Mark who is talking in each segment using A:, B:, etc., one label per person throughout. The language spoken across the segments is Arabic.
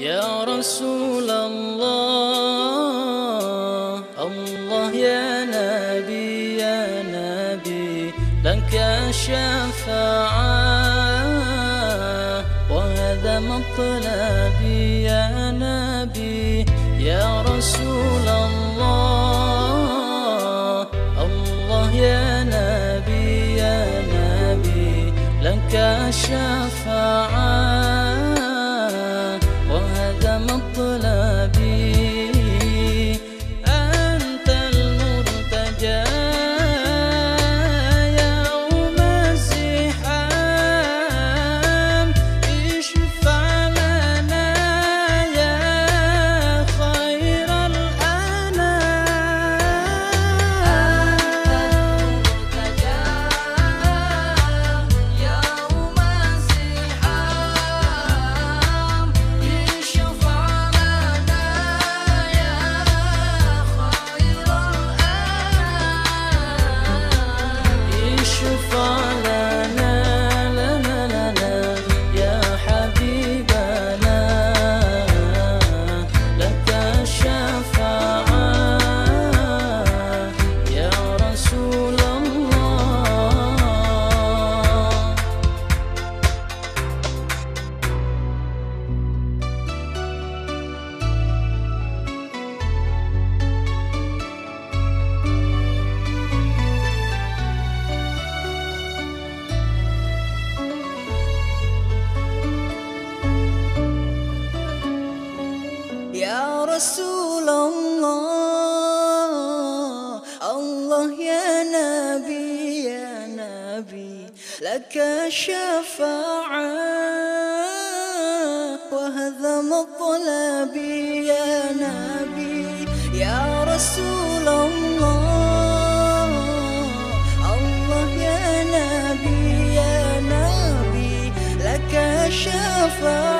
A: يا رسول الله الله يا نبي يا نبي لك شفاعة وهذا مطلبي يا نبي. يا رسول الله الله يا نبي يا نبي لك شفاعة. one رسول الله. الله يا نبي يا نبي لك شفاعة. وهذا مطلبي يا نبي يا رسول الله. الله يا نبي يا نبي لك شفاعة.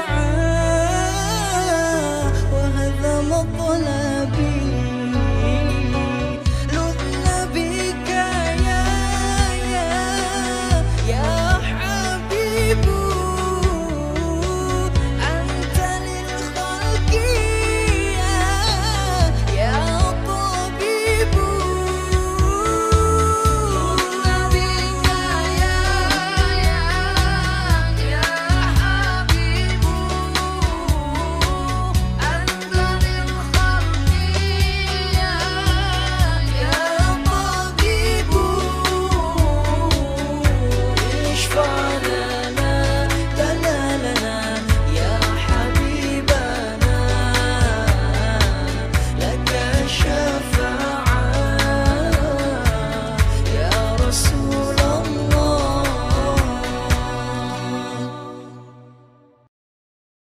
A: so soon.